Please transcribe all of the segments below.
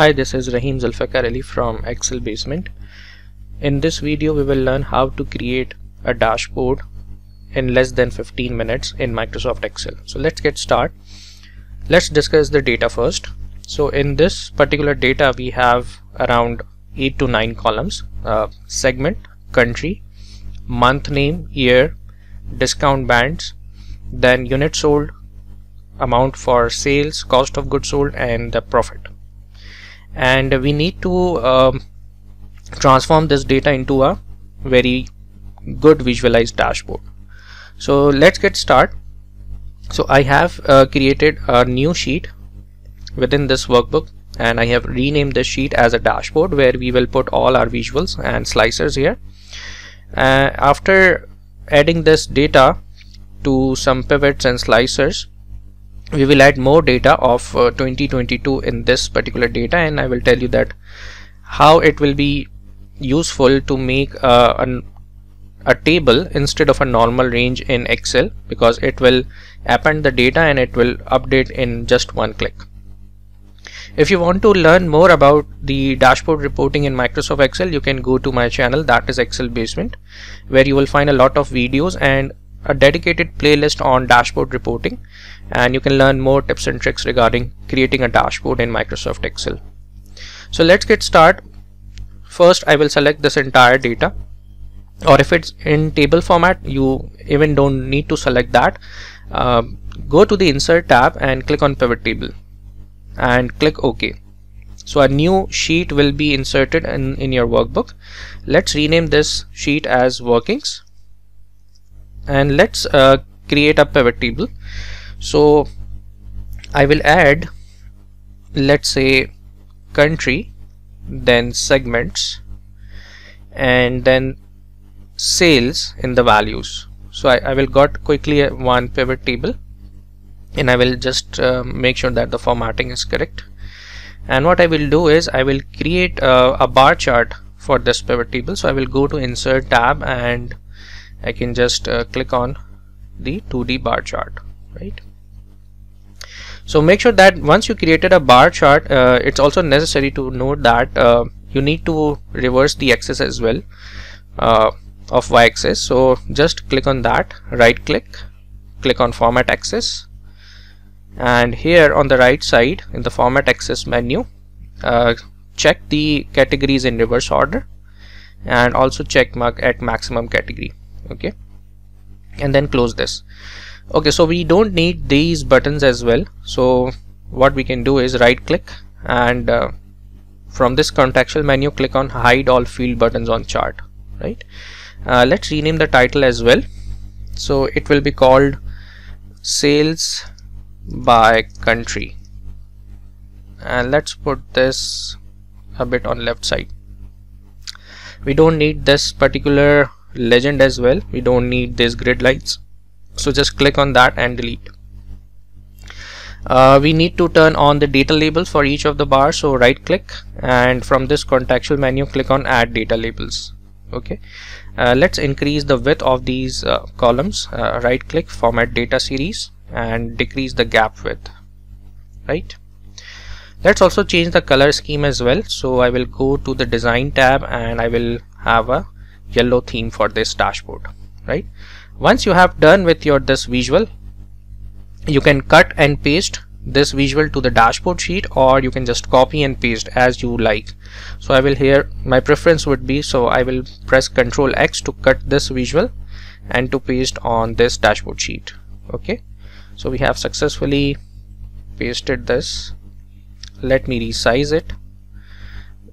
Hi, this is Rahim Zulfiqar Ali from Excel Basement. In this video, we will learn how to create a dashboard in less than 15 minutes in Microsoft Excel. So let's get started. Let's discuss the data first. So in this particular data, we have around 8 to 9 columns, uh, segment, country, month name, year, discount bands, then unit sold, amount for sales, cost of goods sold, and the profit and we need to um, transform this data into a very good visualized dashboard. So let's get started so I have uh, created a new sheet within this workbook and I have renamed this sheet as a dashboard where we will put all our visuals and slicers here. Uh, after adding this data to some pivots and slicers we will add more data of uh, 2022 in this particular data and I will tell you that how it will be useful to make uh, an, a table instead of a normal range in Excel because it will append the data and it will update in just one click. If you want to learn more about the dashboard reporting in Microsoft Excel, you can go to my channel that is Excel Basement where you will find a lot of videos and a dedicated playlist on dashboard reporting and you can learn more tips and tricks regarding creating a dashboard in Microsoft Excel. So let's get started. First I will select this entire data or if it's in table format you even don't need to select that. Uh, go to the insert tab and click on pivot table and click OK. So a new sheet will be inserted in, in your workbook. Let's rename this sheet as workings and let's uh, create a pivot table. So I will add let's say country then segments and then sales in the values. So I, I will got quickly one pivot table. And I will just uh, make sure that the formatting is correct. And what I will do is I will create uh, a bar chart for this pivot table. So I will go to insert tab and I can just uh, click on the 2d bar chart right? So make sure that once you created a bar chart uh, it's also necessary to note that uh, you need to reverse the axis as well uh, of y-axis so just click on that right click click on format axis. And here on the right side in the format axis menu uh, check the categories in reverse order and also check mark at maximum category okay? And then close this. Okay so we don't need these buttons as well. So what we can do is right click and uh, from this contextual menu click on hide all field buttons on chart right? Uh, let's rename the title as well. So it will be called sales by country. And let's put this a bit on left side. We don't need this particular legend as well. We don't need these grid lines so just click on that and delete. Uh, we need to turn on the data labels for each of the bars. So right click and from this contextual menu click on add data labels. Okay. Uh, let's increase the width of these uh, columns. Uh, right click format data series and decrease the gap width. Right? Let's also change the color scheme as well. So I will go to the design tab and I will have a yellow theme for this dashboard right? Once you have done with your this visual you can cut and paste this visual to the dashboard sheet or you can just copy and paste as you like. So I will here my preference would be so I will press ctrl X to cut this visual and to paste on this dashboard sheet okay? So we have successfully pasted this. Let me resize it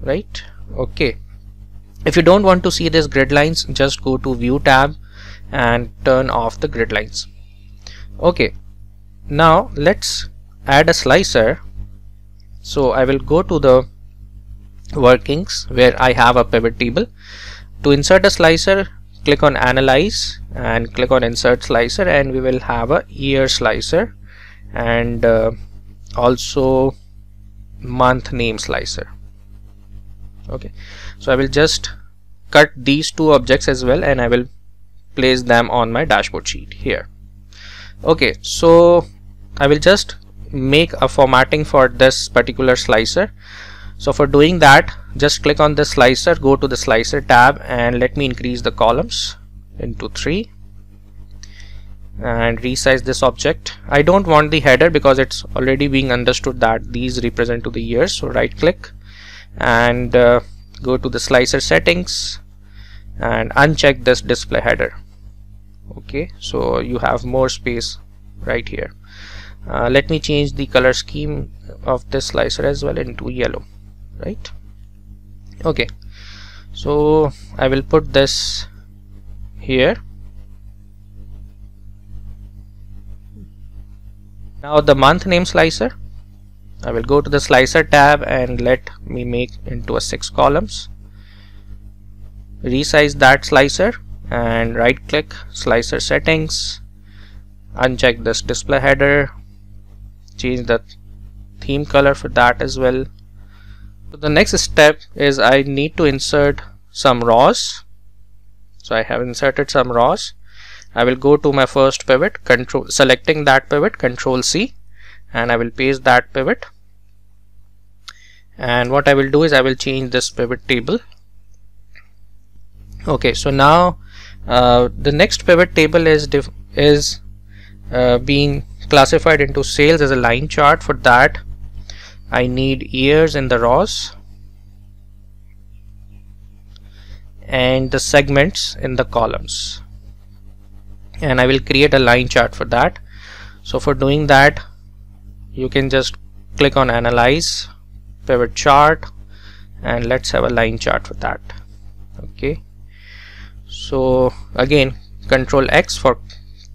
right? Okay if you don't want to see these grid lines just go to view tab and turn off the grid lines. Okay. Now let's add a slicer. So I will go to the workings where I have a pivot table. To insert a slicer click on analyze and click on insert slicer and we will have a year slicer and uh, also month name slicer. Okay so I will just cut these two objects as well and I will place them on my dashboard sheet here. Okay so I will just make a formatting for this particular slicer. So for doing that just click on the slicer go to the slicer tab and let me increase the columns into 3 and resize this object. I don't want the header because it's already being understood that these represent to the years so right click and uh, go to the slicer settings and uncheck this display header. Okay so you have more space right here. Uh, let me change the color scheme of this slicer as well into yellow right? Okay so I will put this here. Now the month name slicer I will go to the slicer tab and let me make into a six columns. Resize that slicer and right click slicer settings uncheck this display header change the theme color for that as well. So the next step is I need to insert some rows so I have inserted some rows I will go to my first pivot control selecting that pivot control C and I will paste that pivot and what I will do is I will change this pivot table. Okay so now uh, the next pivot table is is uh, being classified into sales as a line chart. For that I need years in the rows and the segments in the columns. And I will create a line chart for that. So for doing that you can just click on analyze pivot chart and let's have a line chart for that. Okay. So again control X for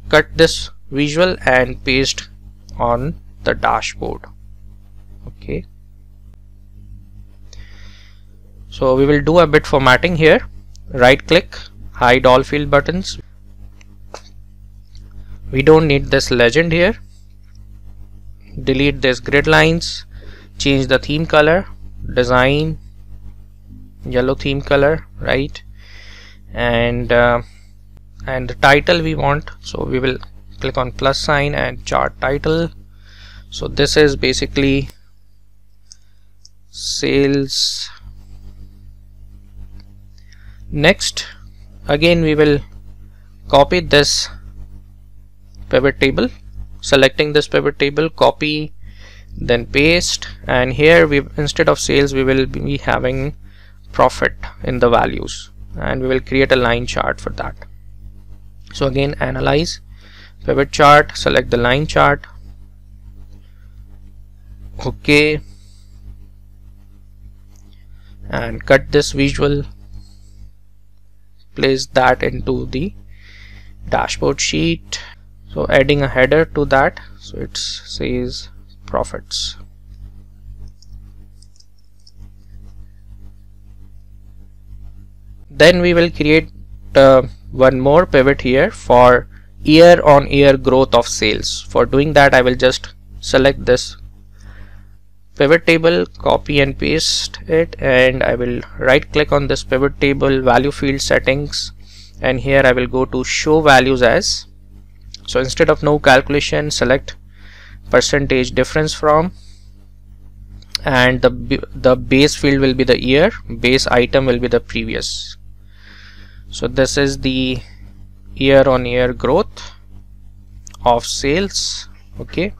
cut this visual and paste on the dashboard. Okay. So we will do a bit formatting here. Right click hide all field buttons. We don't need this legend here. Delete this grid lines change the theme color design yellow theme color right? And uh, and the title we want so we will click on plus sign and chart title. So this is basically sales. Next again we will copy this pivot table selecting this pivot table copy then paste and here we instead of sales we will be having profit in the values and we will create a line chart for that. So again analyze pivot chart select the line chart. Okay. And cut this visual. Place that into the dashboard sheet. So adding a header to that. So it says profits then we will create uh, one more pivot here for year on year growth of sales. For doing that I will just select this pivot table copy and paste it and I will right click on this pivot table value field settings and here I will go to show values as. So instead of no calculation select percentage difference from. And the the base field will be the year base item will be the previous. So this is the year on year growth of sales okay?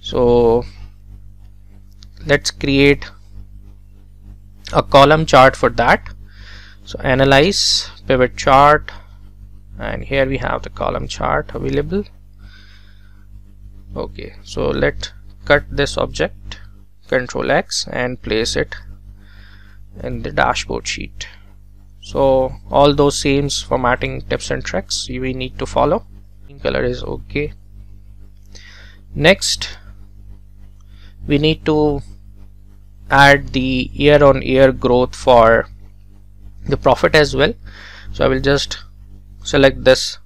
So let's create a column chart for that. So analyze pivot chart and here we have the column chart available okay so let cut this object control X and place it in the dashboard sheet. So all those same formatting tips and tricks we need to follow. Color is okay. Next we need to add the year on year growth for the profit as well. So I will just select this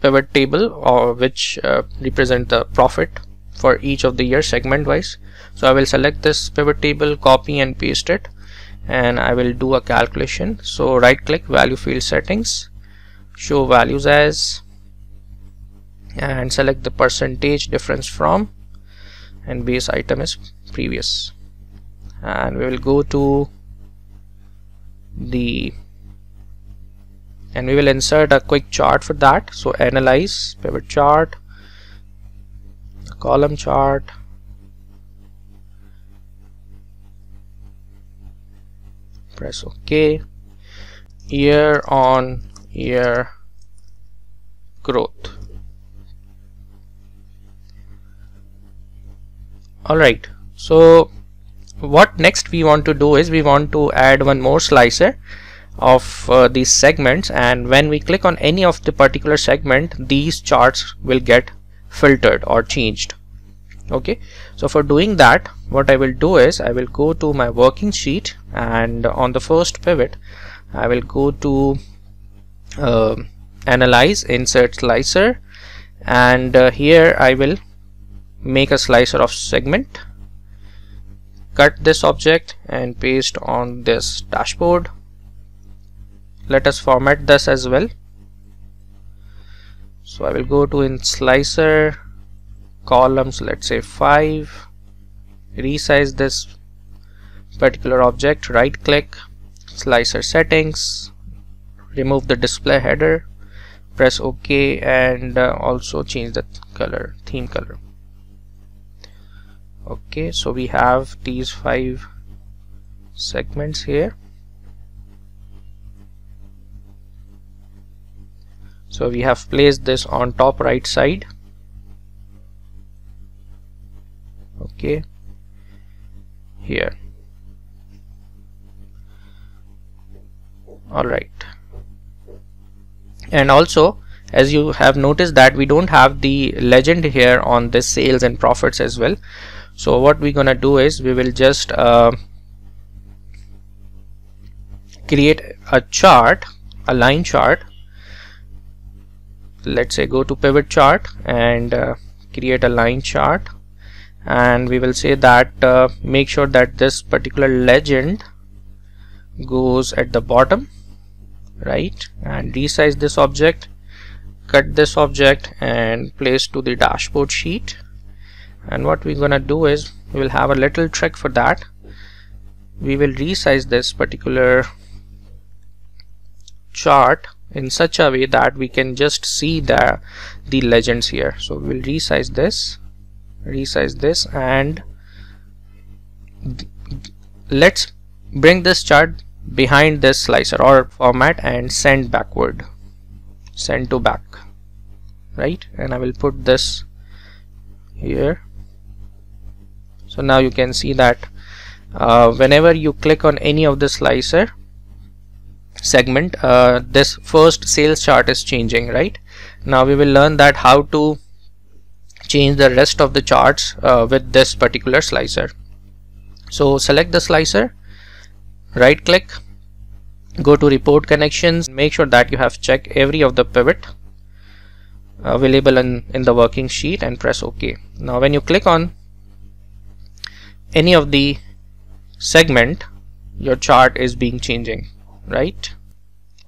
pivot table or which uh, represent the profit for each of the year segment wise so I will select this pivot table copy and paste it and I will do a calculation. So right click value field settings show values as and select the percentage difference from and base item is previous. And we will go to the and we will insert a quick chart for that. So analyze pivot chart column chart. Press ok. Year on year growth. Alright so what next we want to do is we want to add one more slicer of uh, these segments and when we click on any of the particular segment these charts will get filtered or changed. Okay? So for doing that what I will do is I will go to my working sheet and on the first pivot I will go to uh, analyze insert slicer and uh, here I will make a slicer of segment. Cut this object and paste on this dashboard let us format this as well. So I will go to in slicer columns let's say 5 resize this particular object. Right click slicer settings remove the display header press ok and uh, also change the color theme color. Okay so we have these five segments here so we have placed this on top right side. Okay. Here. All right. And also as you have noticed that we don't have the legend here on this sales and profits as well. So what we're gonna do is we will just uh, create a chart a line chart let's say go to pivot chart and uh, create a line chart. And we will say that uh, make sure that this particular legend goes at the bottom right? And resize this object cut this object and place to the dashboard sheet. And what we're gonna do is we will have a little trick for that. We will resize this particular chart in such a way that we can just see the the legends here. So we'll resize this resize this and let's bring this chart behind this slicer or format and send backward. Send to back right? And I will put this here. So now you can see that uh, whenever you click on any of the slicer segment uh, this first sales chart is changing right? Now we will learn that how to change the rest of the charts uh, with this particular slicer. So select the slicer right click go to report connections make sure that you have checked every of the pivot available in, in the working sheet and press ok. Now when you click on any of the segment your chart is being changing right?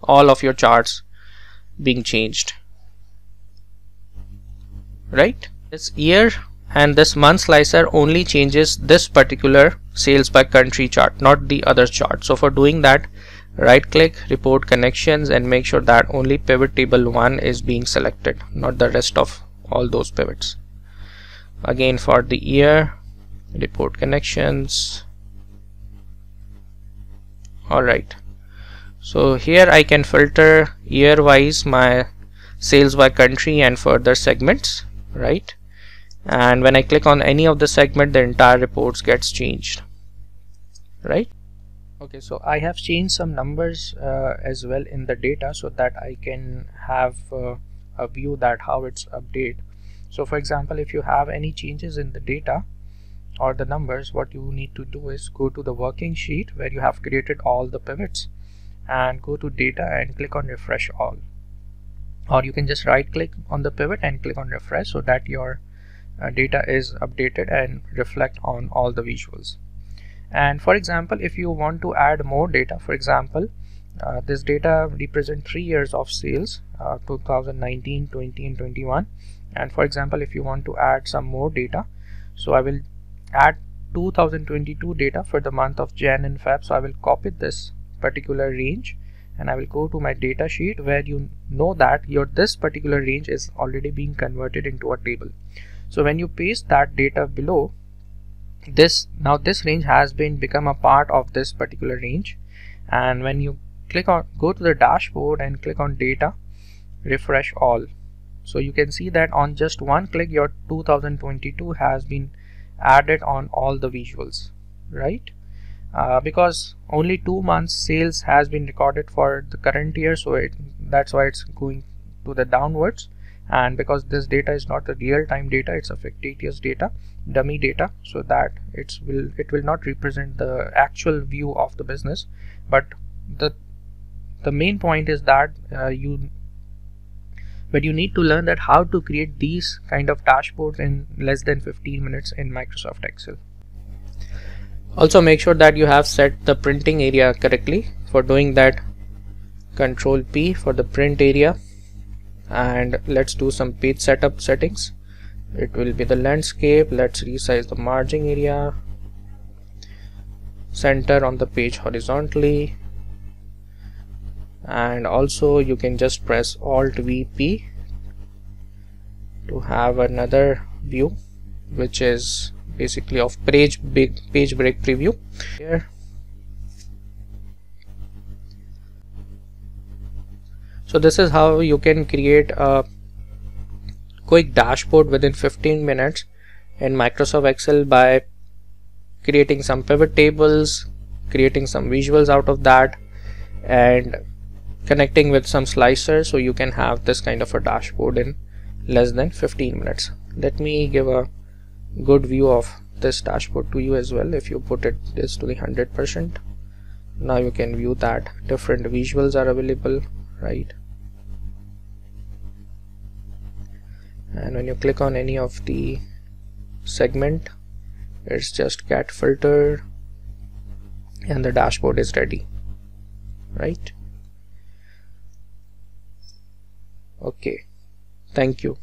All of your charts being changed right? This year and this month slicer only changes this particular sales by country chart not the other chart. So for doing that right click report connections and make sure that only pivot table 1 is being selected not the rest of all those pivots. Again for the year report connections. Alright so here I can filter year wise my sales by country and further segments right? And when I click on any of the segment the entire reports gets changed right? Okay so I have changed some numbers uh, as well in the data so that I can have uh, a view that how it's update so for example if you have any changes in the data or the numbers what you need to do is go to the working sheet where you have created all the pivots and go to data and click on refresh all. Or you can just right click on the pivot and click on refresh so that your uh, data is updated and reflect on all the visuals. And for example if you want to add more data for example uh, this data represent three years of sales uh, 2019 20 and 21 and for example if you want to add some more data so I will add 2022 data for the month of Jan and Feb. So I will copy this particular range and I will go to my data sheet where you know that your this particular range is already being converted into a table. So when you paste that data below this now this range has been become a part of this particular range. And when you click on go to the dashboard and click on data refresh all. So you can see that on just one click your 2022 has been added on all the visuals right uh, because only two months sales has been recorded for the current year so it that's why it's going to the downwards. And because this data is not the real-time data it's a fictitious data dummy data so that it's will it will not represent the actual view of the business. But the the main point is that uh, you but you need to learn that how to create these kind of dashboards in less than 15 minutes in Microsoft Excel also make sure that you have set the printing area correctly for doing that. Control P for the print area. And let's do some page setup settings. It will be the landscape. Let's resize the margin area. Center on the page horizontally. And also you can just press alt VP to have another view which is basically of page big page break preview. Here. So this is how you can create a quick dashboard within 15 minutes in Microsoft Excel by creating some pivot tables creating some visuals out of that and connecting with some slicer so you can have this kind of a dashboard in less than 15 minutes. Let me give a good view of this dashboard to you as well if you put it this to the 100% now you can view that different visuals are available right? And when you click on any of the segment it's just get filter and the dashboard is ready right? Okay. Thank you